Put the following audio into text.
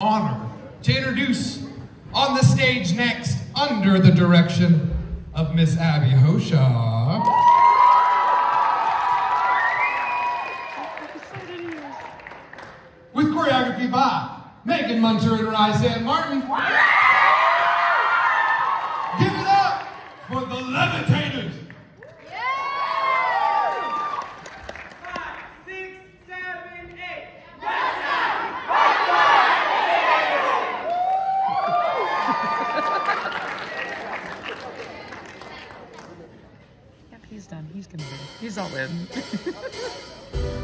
honor to introduce on the stage next, under the direction of Miss Abby Hoshaw. With choreography by Megan Munter and Rysand Martin. Give it up for the Levitators. done. He's gonna live. He's all in.